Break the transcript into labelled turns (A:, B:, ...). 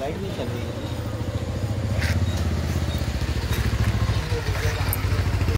A: Light नहीं चल रही है।